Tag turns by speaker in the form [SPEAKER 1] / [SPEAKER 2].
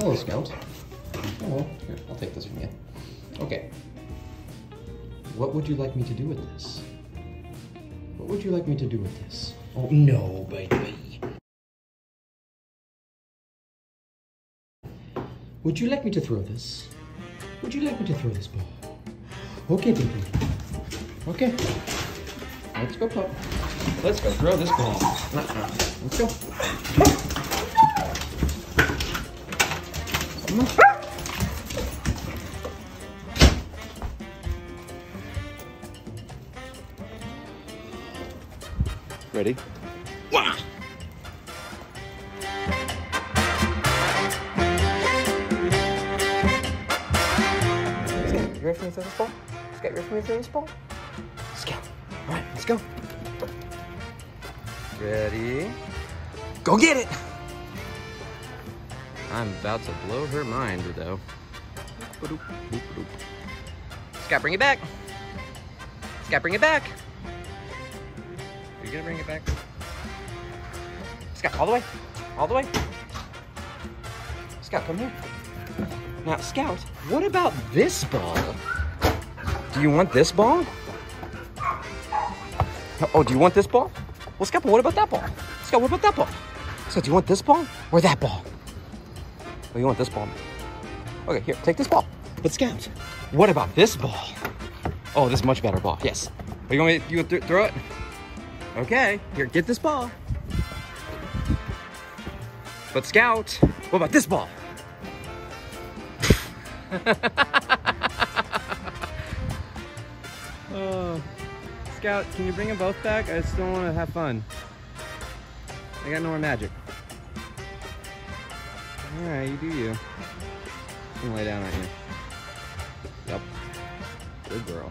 [SPEAKER 1] Hello, Scout. Oh, here, I'll take this from you. Okay. What would you like me to do with this? What would you like me to do with this? Oh, no, baby. Would you like me to throw this? Would you like me to throw this ball? Okay, baby. Okay. Let's go, pup. Let's go throw this ball. Uh-uh. Let's go. Come on. Ready? Wah! Scout, you ready for me to throw this ball? Scout, you ready for me to throw this ball? Scout. All right, let's go. Ready? Go get it! I'm about to blow her mind, though. Scout, bring it back. Scout, bring it back. Are you gonna bring it back? Scout, all the way. All the way. Scout, come here. Now, Scout, what about this ball? Do you want this ball? Oh, do you want this ball? Well, Scout, what about that ball? Scout, what about that ball? Scout, do you want this ball or that ball? Oh, you want this ball? Okay, here, take this ball. But Scout, what about this ball? Oh, this is much better ball. Yes. Are you going to you th throw it? Okay, here, get this ball. But Scout, what about this ball?
[SPEAKER 2] Oh, Scout, can you bring them both back? I still want to have fun. I got no more magic. Alright, you do you. I'm gonna lay down on you. Yep. Good girl.